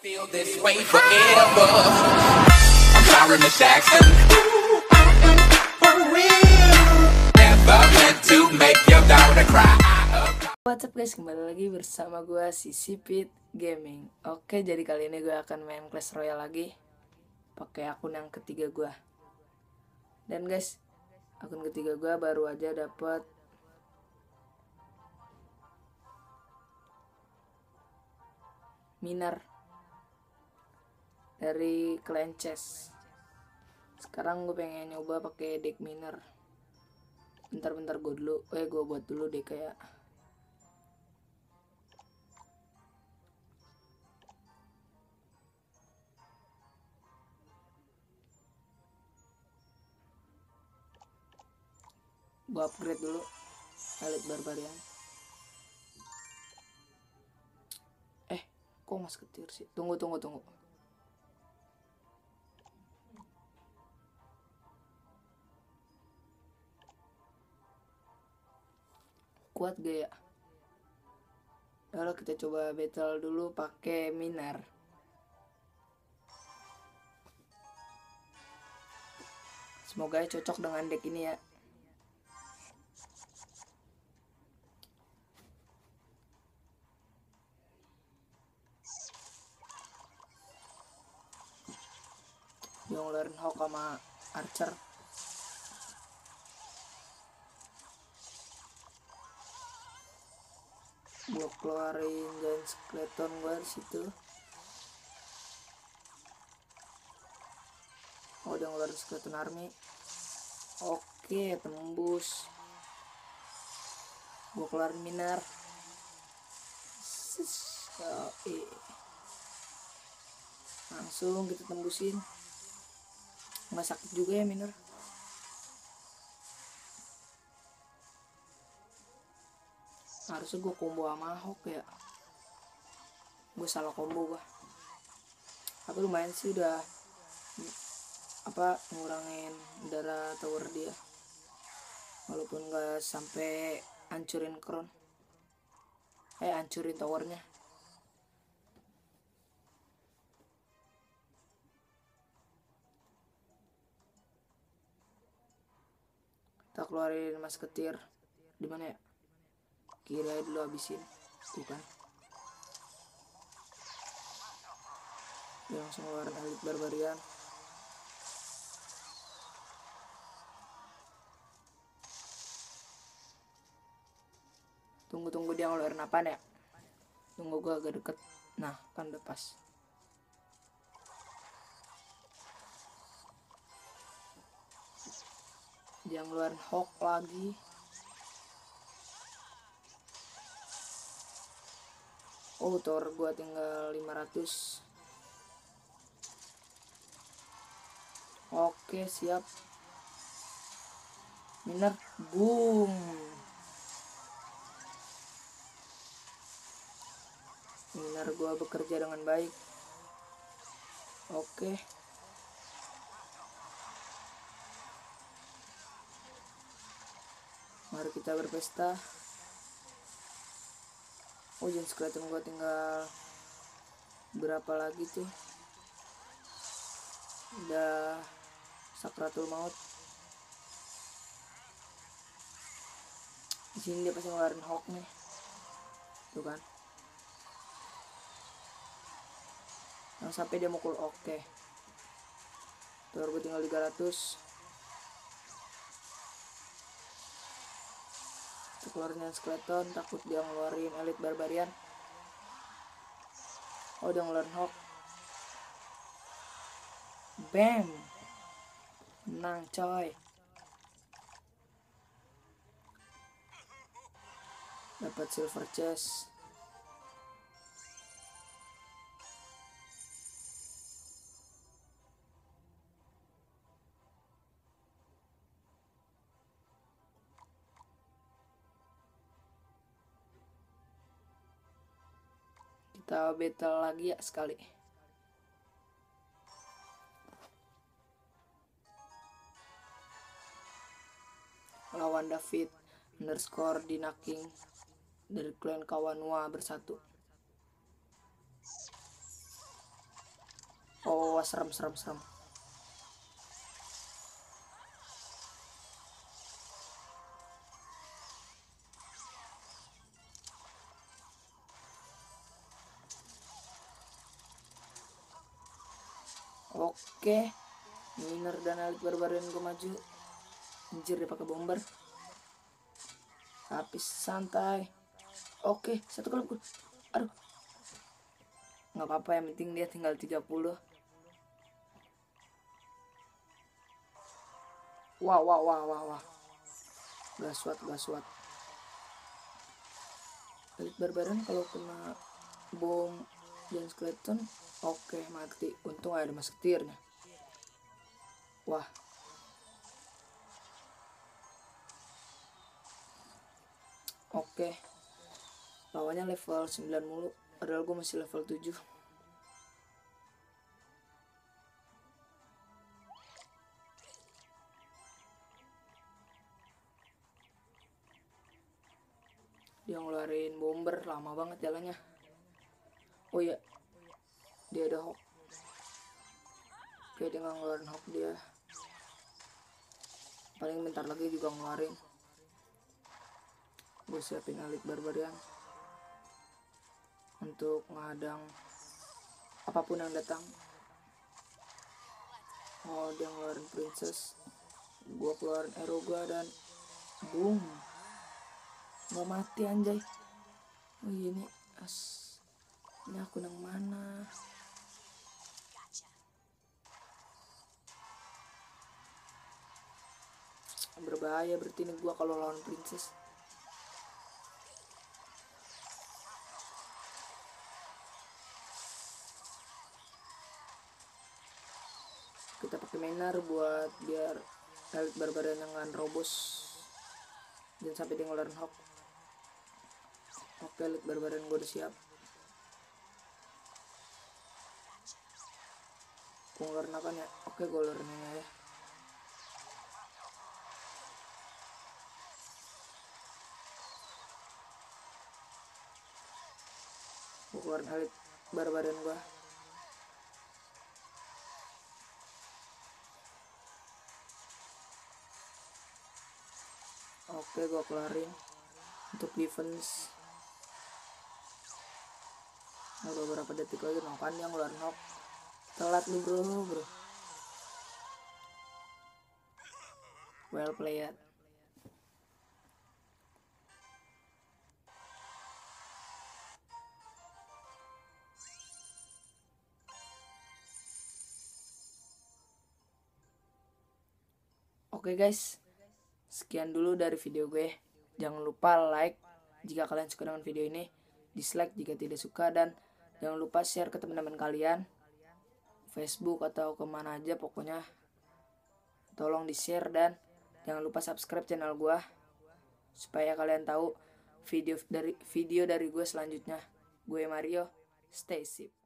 Feel this way forever. I'm Byron Jackson. Ooh, I am for real. Never meant to make your daughter cry. What's up guys, kembali lagi bersama gue si Sipit Gaming Oke, jadi kali ini gue akan main Clash Royale lagi pakai akun yang ketiga gue Dan guys, akun ketiga gue baru aja dapat Minar dari Clan Sekarang gue pengen nyoba pakai deck Minar Bentar-bentar gue dulu, eh gue buat dulu deh kayak gua upgrade dulu Elite Barbarian. Eh kok mas ketir sih? Tunggu tunggu tunggu kuat gak ya? Lalu kita coba battle dulu pakai minar. Semoga cocok dengan deck ini ya. Yang ngeluarin Hawk sama Archer gua keluarin Giant Skeleton gua di situ. Oh dia ngeluarin Skeleton Army. Oke tembus. Gua keluarin Minar. Langsung kita tembusin. Nggak sakit juga ya minor harusnya gue combo sama Hawk ya. Gue salah combo gue tapi lumayan sih udah apa ngurangin darah tower dia. Walaupun nggak sampai hancurin crown. Eh hancurin towernya. Kita keluarin mas ketir. Di mana ya kira dulu habisin. Tuh kan. Dia langsung keluarin elit barbarian. Tunggu tunggu dia ngeluarin apa ya? Tunggu gua agak deket. Nah kan udah pas. Dia ngeluarin Hawk lagi oh tower gua tinggal 500 oke siap. Miner boom. Miner gua bekerja dengan baik. Oke. Mari kita berpesta oh jam skeleton gua tinggal berapa lagi tuh? Udah sakratul maut. Di sini dia pasti ngeluarin hawk nih. Tuh kan? Yang sampai dia mukul oke. Okay. Tuh gue tinggal 300 keluarnya skeleton takut dia ngeluarin elit barbarian. Oh dia ngeluarin hawk. Bam! Menang coy. Dapat silver chest kita battle lagi ya sekali. Lawan David underscore Dinaking dari klan Kawanua bersatu. Oh serem serem serem Oke, Miner dan Elit Barbarian gue maju. Anjir dia pakai bomber. Habis santai. Oke, satu kali gue. Aduh. Nggak apa-apa yang penting dia tinggal 30. Wah, wah, wah, wah, wah. Gaswat, gaswat. Elit Barbarian kalau kena bom dan skeleton oke mati. Untung ada masketirnya wah. Oke. Lawannya level 9 mulu. Padahal gue masih level 7 dia ngeluarin bomber. Lama banget jalannya oh iya. Dia ada hook oke dia nggak ngeluarin hook dia. Paling bentar lagi juga ngeluarin. Gue siapin elit barbarian. Untuk ngadang apa pun yang datang. Oh dia ngeluarin princess. Gue keluarin gue dan boom. Nggak mati anjay. Oh iya ini as ini aku nang mana? Berbahaya berarti ini gua kalau lawan princess. Kita pakai minar buat biar elit barbarian yang robos. Dan sampai dia ngeluarin hawk. Oke elit barbarian gue udah siap apa ya oke gue ngeluarin ini ya gue keluarin elit barbarian gue oke gue keluarin untuk defense. Nah, beberapa detik lagi nokan yang ngeluarin knock telat lu bro. Bro. Well played. Oke guys, sekian dulu dari video gue. Jangan lupa like jika kalian suka dengan video ini, dislike jika tidak suka, dan jangan lupa share ke teman-teman kalian, Facebook atau ke mana aja pokoknya. Tolong di share dan jangan lupa subscribe channel gue supaya kalian tahu video dari video dari gue selanjutnya. Gue Mario, stay safe.